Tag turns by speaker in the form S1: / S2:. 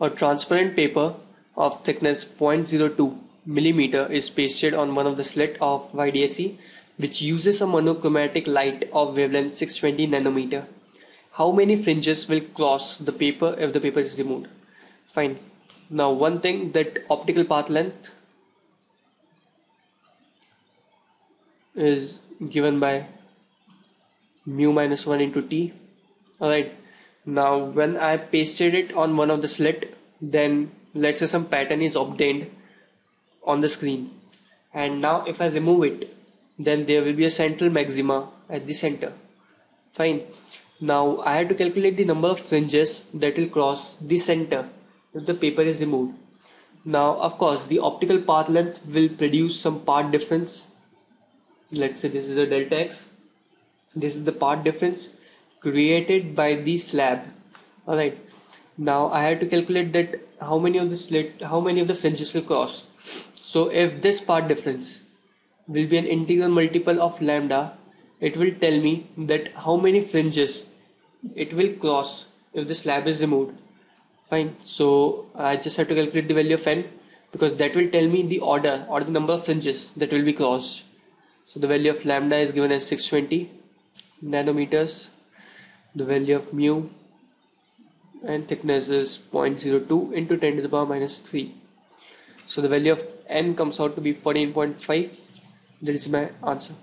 S1: A transparent paper of thickness 0.02 millimeter is pasted on one of the slit of YDSE which uses a monochromatic light of wavelength 620 nanometer. How many fringes will cross the paper if the paper is removed? Fine. Now one thing that optical path length is given by mu minus 1 into t alright now when I pasted it on one of the slit then let's say some pattern is obtained on the screen. And now if I remove it then there will be a central maxima at the center. Fine. Now I have to calculate the number of fringes that will cross the center if the paper is removed. Now of course the optical path length will produce some path difference. Let's say this is a delta x. This is the path difference created by the slab. Alright. Now I have to calculate that how many of the slit how many of the fringes will cross. So if this path difference will be an integral multiple of lambda it will tell me that how many fringes it will cross if the slab is removed. Fine. So I just have to calculate the value of n because that will tell me the order or the number of fringes that will be crossed. So the value of lambda is given as 620 nanometers. The value of mu and thickness is 0.02 into 10 to the power minus 3. So the value of n comes out to be 14.5. That is my answer.